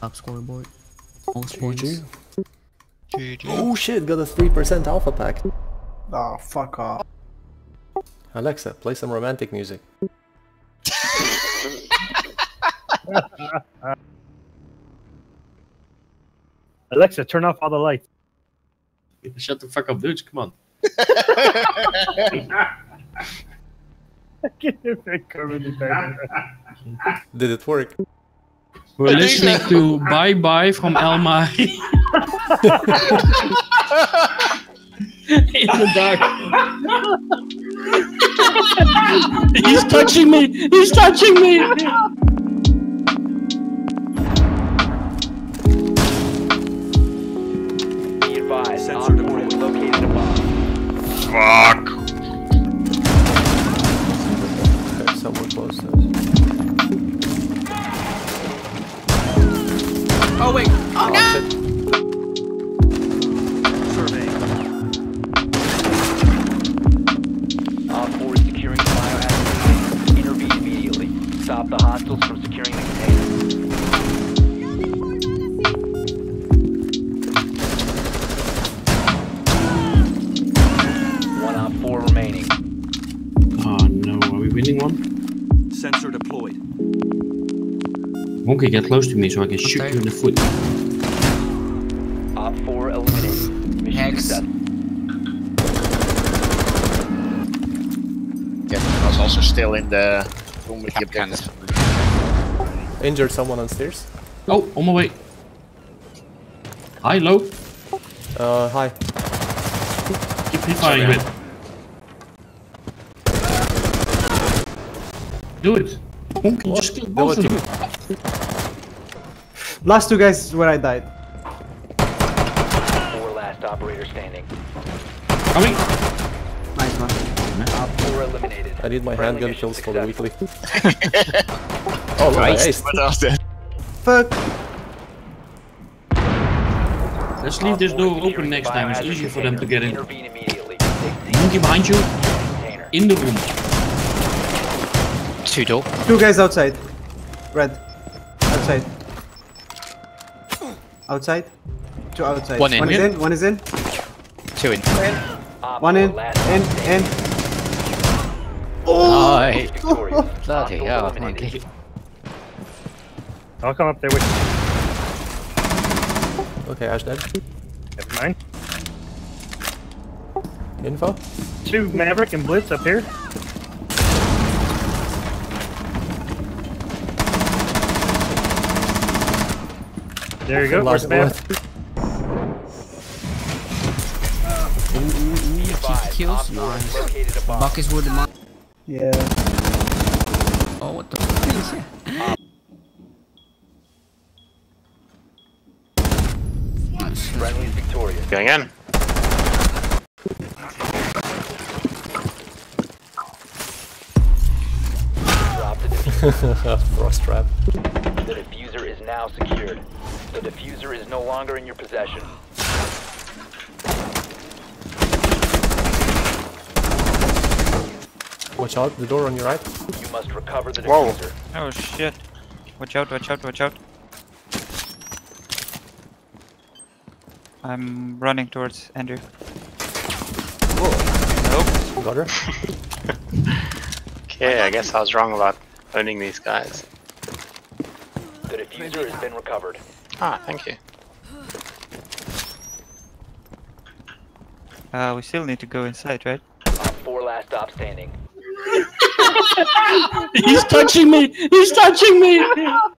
Top scoreboard. Most points. GG. Oh shit, got a 3% alpha pack. Oh, fuck off. Alexa, play some romantic music. Alexa, turn off all the lights. Shut the fuck up, dudes. Come on. Did it work? We're listening to Bye Bye from Elma. In the dark. He's touching me! He's touching me! Stop the hostiles from securing the container. One Op 4 remaining. Oh no, are we winning one? Sensor deployed. Monkey, get close to me so I can shoot Okay. you in the foot. Op 4 eliminated. Mission Hex. successful. Yeah, was also still in the room with the objective. Injured someone on stairs. Oh, on my way. Hi, low. Uh, hi. Keep firing a bit. Do it. Just kill both of them. Last two guys is where I died. Four last operator standing. Coming. Nice one. Op 4 eliminated. I need my handgun kills for the weekly. oh, look, I aced. What else then? Fuck. Let's leave this door open next time. It's biohazard easier for them to get in. Intervene immediately. Monkey behind you. In the room. Two door. Two guys outside. Red. Outside. Outside. Two outside. One in. One is in. One is in. Two in. One 4 in. In. In. Oh. Nice. Victorious. Bloody Hostiles hell, eliminated. monkey. I'll come up there with you. Okay, Ash dead. Never mind. Info? Two Maverick and Blitz up here. There you go. Where's Last the Maverick? bullet. Be advised, kills? Op 4 has Nice. located a bomb. Buckets would demand. Yeah. Oh, what the fuck is that? Nice. Friendly is victorious. Going in. Drop the defuser. Frost trap. The defuser is now secured. The defuser is no longer in your possession. Watch out, the door on your right. You must recover the Whoa. defuser. Oh shit. Watch out, watch out, watch out. I'm running towards Andrew. Nope. Got her. Okay, I guess I was wrong about owning these guys. The defuser has been recovered. Ah, thank you. Uh, we still need to go inside, right? Op 4 last stop standing. He's touching me. He's touching me.